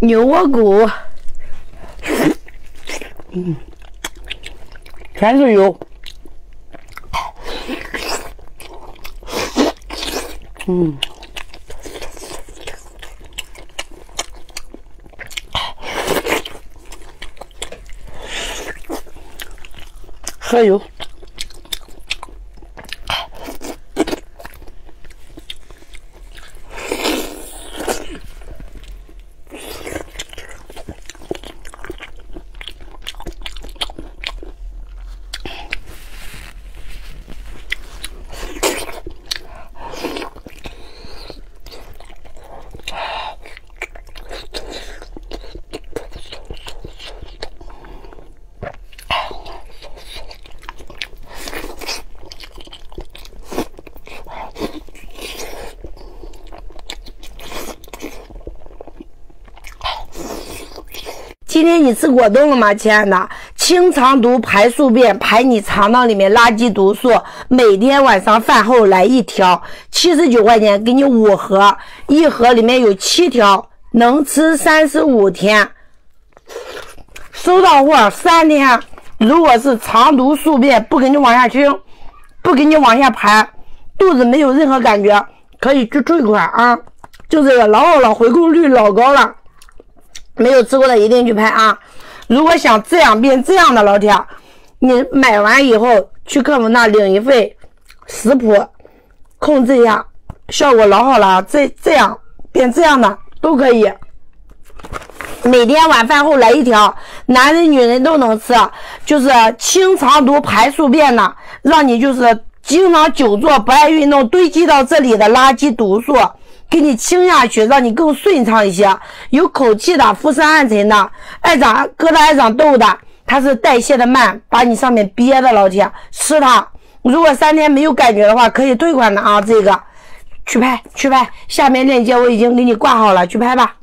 牛窝骨，嗯，全是油，嗯，喝油。今天你吃果冻了吗，亲爱的？清肠毒、排宿便、排你肠道里面垃圾毒素。每天晚上饭后来一条，七十九块钱给你五盒，一盒里面有七条，能吃三十五天。收到货三天，如果是肠毒宿便不给你往下清，不给你往下排，肚子没有任何感觉，可以去退款啊！就这个老好了，回购率老高了。没有吃过的一定去拍啊！如果想这样变这样的老铁，你买完以后去客服那领一份食谱，控制一下，效果老好了。这这样变这样的都可以，每天晚饭后来一条，男人女人都能吃，就是清肠毒排宿便的，让你就是经常久坐不爱运动堆积到这里的垃圾毒素。给你清下去，让你更顺畅一些。有口气的，肤色暗沉的，爱长疙瘩、爱长痘的，它是代谢的慢，把你上面憋的。老铁，吃它。如果三天没有感觉的话，可以退款的啊。这个去拍去拍，下面链接我已经给你挂好了，去拍吧。